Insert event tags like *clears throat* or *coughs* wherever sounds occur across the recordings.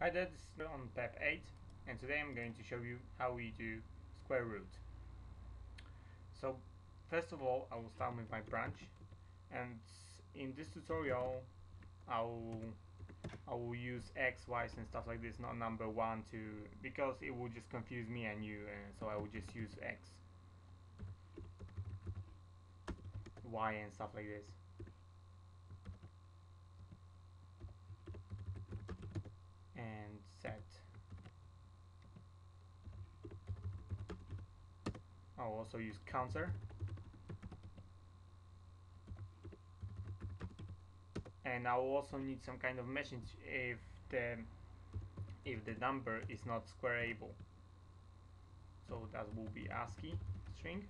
Hi there, this is on PEP 8 and today I'm going to show you how we do square root. So first of all I will start with my branch and in this tutorial I will I will use x, y and stuff like this not number 1, 2 because it will just confuse me and you uh, so I will just use x y and stuff like this and set. I'll also use counter. And I'll also need some kind of message if the if the number is not squareable. So that will be ASCII string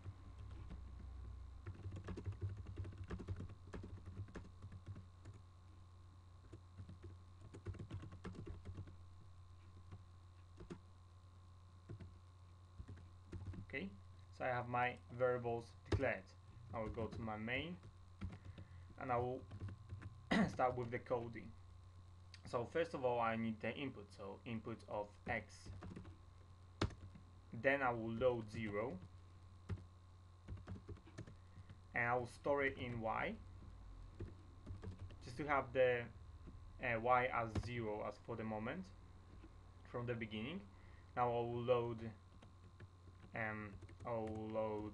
okay? So I have my variables declared. I will go to my main and I will *coughs* start with the coding. So first of all I need the input so input of x. Then I will load 0 and I will store it in y just to have the uh, y as 0 as for the moment from the beginning. Now I will load um, I'll load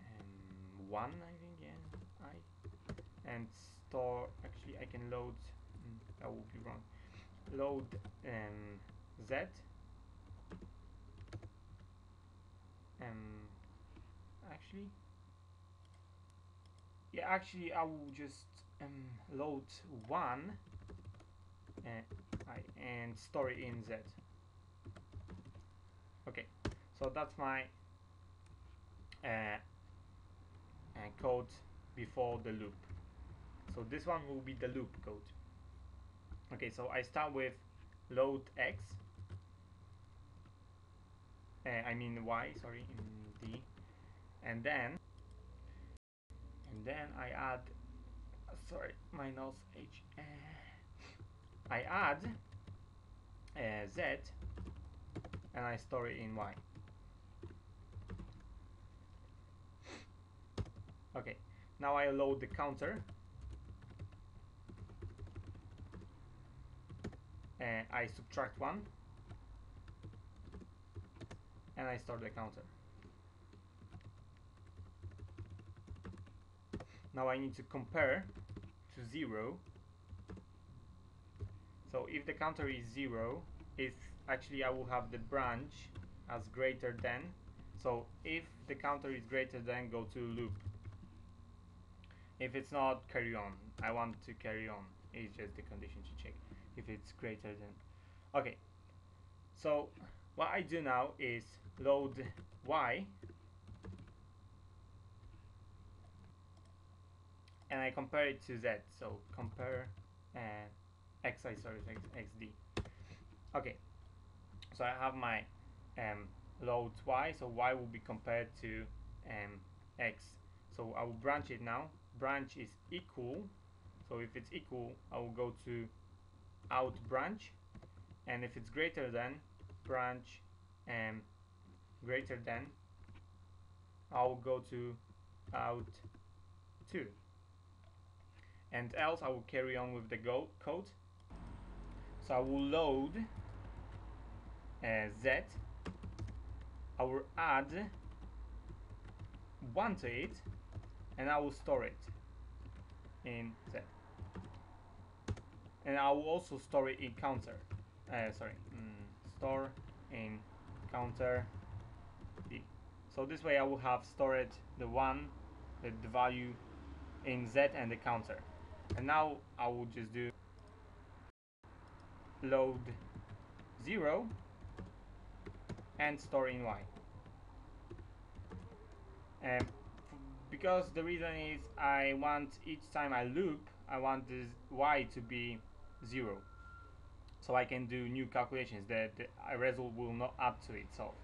um, one I think yeah I and store actually I can load mm, that would be wrong. Load um, Z. Um actually yeah actually I will just um, load one uh, I, and store it in Z. Okay so that's my uh, uh, code before the loop. So this one will be the loop code. Okay so I start with load x. Uh, I mean y sorry in D. And then and then I add sorry minus h uh, I add uh, z and I store it in y okay now I load the counter. And I subtract one. And I start the counter. Now I need to compare to zero. So if the counter is zero it's actually I will have the branch as greater than. So if the counter is greater than go to loop if it's not carry on I want to carry on. It's just the condition to check if it's greater than okay. So what I do now is load y. And I compare it to z so compare uh, xi sorry xd okay. So I have my um, load y so y will be compared to um, x. So I will branch it now branch is equal so if it's equal I will go to out branch and if it's greater than branch and greater than I'll go to out 2 and else I will carry on with the go code. So I will load uh, z. I will add 1 to it and I will store it in Z. And I will also store it in counter. Uh, sorry mm, store in counter D so this way I will have stored the one the, the value in Z and the counter. And now I will just do load 0 and store in Y. And because the reason is I want each time I loop I want this y to be 0 so I can do new calculations that the result will not add to itself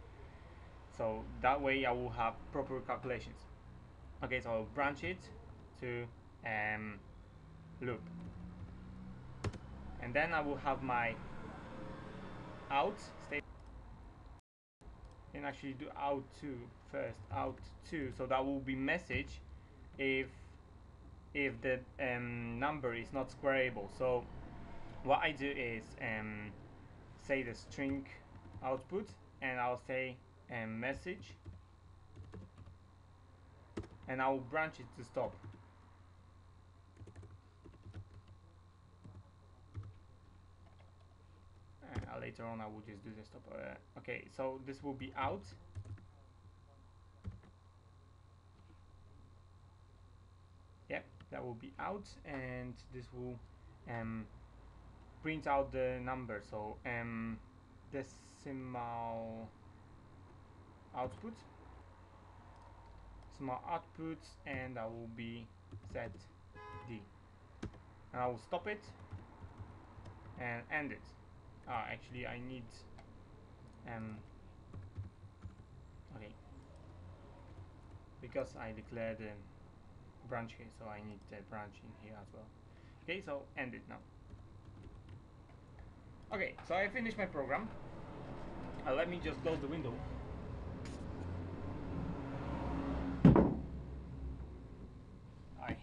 so that way I will have proper calculations. Okay so I'll branch it to um, loop. And then I will have my out state and actually do out two first out two so that will be message if if the um, number is not squareable so what I do is um, say the string output and I'll say um, message. And I will branch it to stop uh, later on I will just do the stop uh, okay so this will be out. Yep that will be out and this will um, print out the number so um, decimal output small outputs and I will be set D. And I will stop it and end it ah actually I need um okay. Because I declared a branch here so I need a branch in here as well. Okay so end it now. Okay so I finished my program. Uh, let me just close the window. I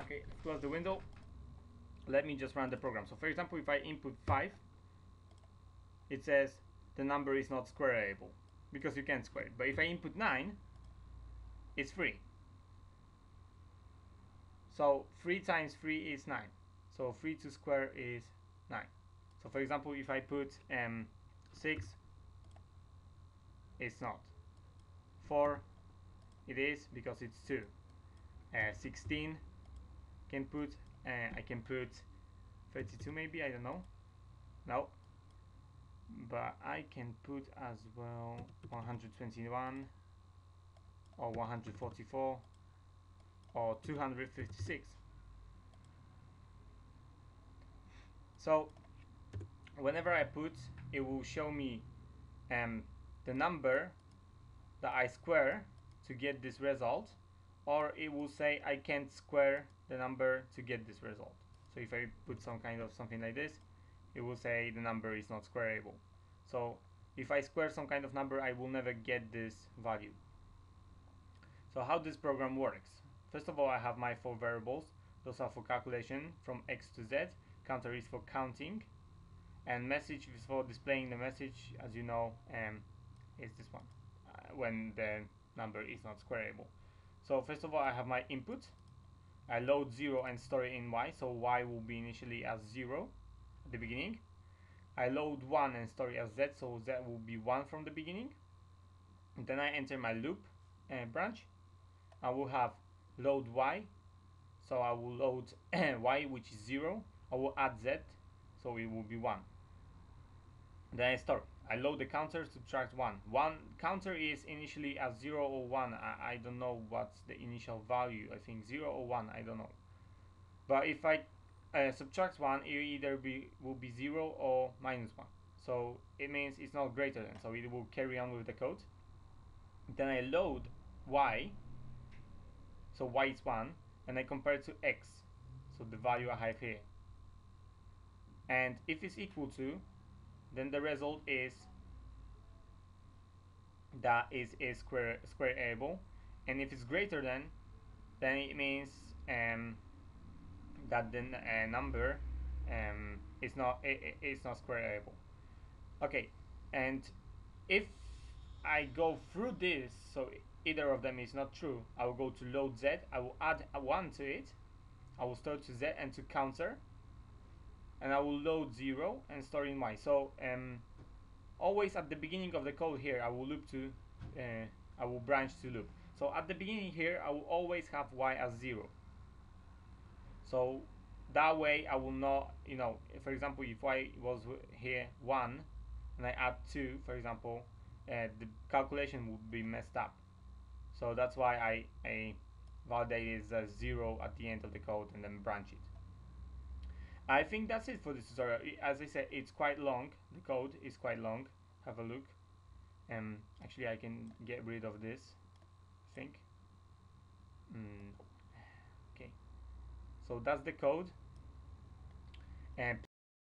okay close the window. Let me just run the program. So for example if I input 5 it says the number is not squareable because you can't square it. But if I input 9 it's 3 so 3 times 3 is 9 so 3 to square is 9 so for example if I put um, 6 it's not. 4 it is because it's 2 uh, 16 can put uh, I can put 32 maybe I don't know. No but I can put as well 121 or 144 or 256 so whenever I put it will show me um, the number that I square to get this result or it will say I can't square the number to get this result. So if I put some kind of something like this it will say the number is not squareable. So if I square some kind of number I will never get this value. So how this program works? First of all I have my four variables. Those are for calculation from x to z. Counter is for counting. And message is for displaying the message. As you know um, is this one uh, when the number is not squareable. So first of all I have my input. I load 0 and store it in y. So y will be initially as 0 at the beginning. I load 1 and store it as z so that will be 1 from the beginning. Then I enter my loop uh, branch. I will have load y so I will load *clears throat* y which is 0 I will add z so it will be 1 then I store. I load the counter subtract 1 1 counter is initially as 0 or 1 I, I don't know what's the initial value. I think 0 or 1 I don't know. But if I uh, subtract 1 it either be will be 0 or minus 1 so it means it's not greater than so it will carry on with the code. Then I load y so y is 1 and I compare it to x so the value I have here. And if it's equal to then the result is that is a square squareable and if it's greater than then it means um, that the uh, number um, is not it, it's not squareable okay and if I go through this so either of them is not true I will go to load z I will add a 1 to it I will store to z and to counter and I will load 0 and store in y. So um, always at the beginning of the code here I will loop to, uh, I will branch to loop. So at the beginning here I will always have y as 0. So that way I will not, you know, for example if I was here 1 and I add 2 for example, uh, the calculation would be messed up. So that's why I, I validate is a 0 at the end of the code and then branch it. I think that's it for this tutorial. As I said, it's quite long. The code is quite long. Have a look. Um, actually, I can get rid of this. I think. Mm. So that's the code. And